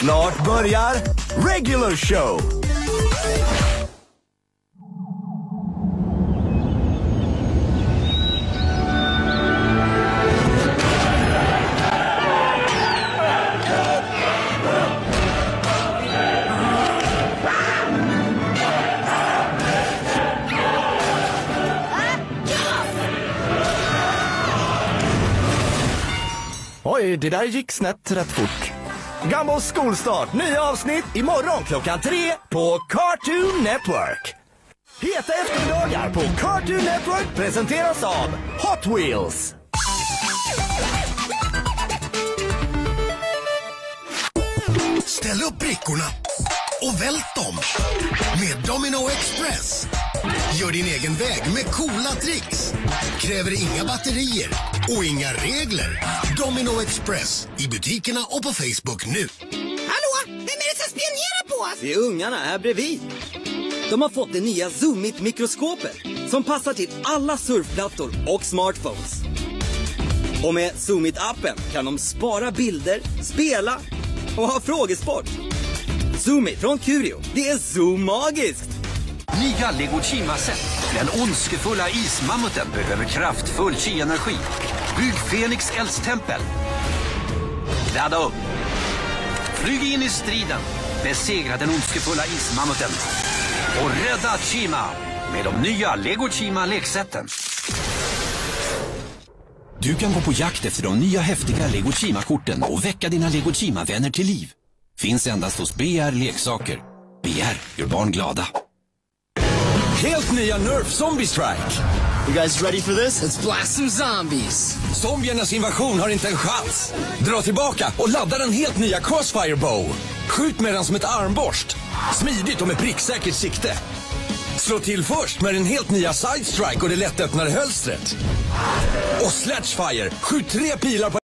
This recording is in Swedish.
Snart börjar Regular Show! Oj, det där gick snett rätt fort. Gammal skolstart, nya avsnitt imorgon klockan tre på Cartoon Network. Heta eftermiddagar på Cartoon Network presenteras av Hot Wheels. Ställ upp brickorna och vält dem med Domino Express. Gör din egen väg med coola tricks. Kräver inga batterier och inga regler. Domino Express i butikerna och på Facebook nu. Hallå? Vem är det som spionerar på oss? Det är ungarna här bredvid. De har fått det nya Zoomit-mikroskopet som passar till alla surfplattor och smartphones. Och med Zoomit-appen kan de spara bilder, spela och ha frågesport. Zoomit från Curio, det är Zoom-magiskt! Nya Lego Chima-set. Den ondskefulla ismammuten behöver kraftfull chi-energi. Bygg Fenix eldstempel. Ladda upp. Flyg in i striden. Besegra den ondskefulla ismammuten. Och rädda Chima med de nya Lego Chima-leksätten. Du kan gå på jakt efter de nya häftiga Lego Chima-korten och väcka dina Lego Chima-vänner till liv. Finns endast hos BR Leksaker. BR gör barn glada. Helt nya Nerf Zombie Strike. You guys ready for this? Let's blast some zombies. Zombiernas invasion har inte en chans. Dra tillbaka och ladda den helt nya Crossfire Bow. Skjut med den som ett armborst. Smidigt och med pricksäkert sikte. Slå till först med den helt nya Side Strike och det lättöppnade hölstret. Och Sledgefire. Skjut tre pilar på